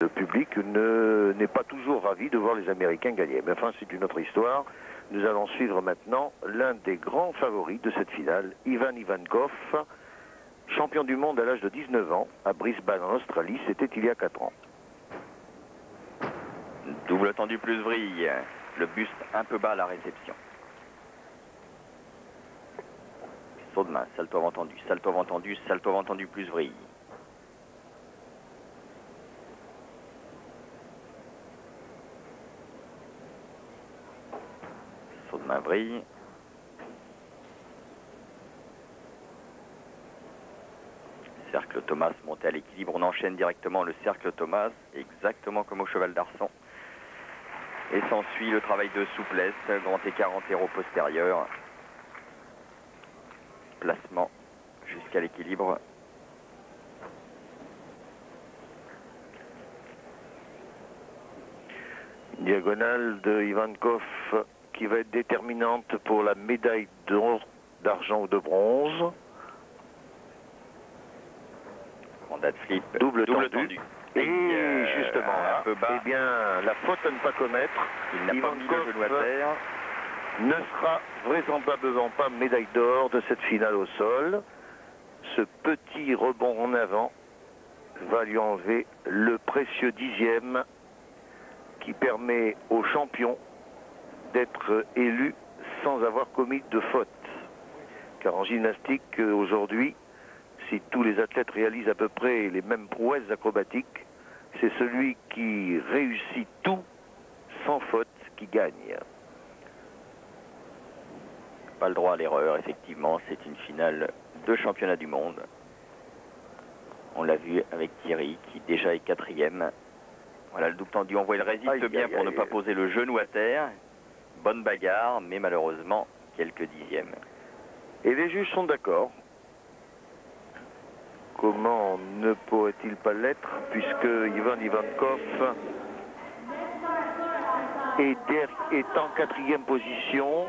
Le public ne- n'est pas toujours ravi de voir les Américains gagner. Mais enfin, c'est une autre histoire. Nous allons suivre maintenant l'un des grands favoris de cette finale, Ivan Ivankov, champion du monde à l'âge de 19 ans à Brisbane en Australie. C'était il y a 4 ans. Double tendu plus vrille. Le buste un peu bas à la réception. Saut de main, salto avant tendu, salto avant tendu, salto plus vrille. Cercle Thomas monté à l'équilibre. On enchaîne directement le cercle Thomas, exactement comme au cheval d'arçon. Et s'ensuit le travail de souplesse, grand écart antéro-postérieur. Placement jusqu'à l'équilibre. Diagonale de Ivankov qui va être déterminante pour la médaille d'or, d'argent ou de bronze. Mandat de flip, Double tendu. tendu. Et euh, justement, un peu bas. eh bien, la faute à ne pas commettre, Il n'a pas mis le genou à terre. ne sera vraisemblablement pas médaille d'or de cette finale au sol. Ce petit rebond en avant va lui enlever le précieux dixième qui permet au champion d'être élu sans avoir commis de faute. Car en gymnastique, euh, aujourd'hui, si tous les athlètes réalisent à peu près les mêmes prouesses acrobatiques, c'est celui qui réussit tout sans faute qui gagne. Pas le droit à l'erreur, effectivement. C'est une finale de championnat du monde. On l'a vu avec Thierry, qui déjà est quatrième. Voilà, le double tendu, on voit, il résiste Aïe, bien aïe, pour ne pas poser le genou à terre. Bonne bagarre, mais malheureusement, quelques dixièmes. Et les juges sont d'accord. Comment ne pourrait-il pas l'être puisque Ivan Ivankov est, en quatrième position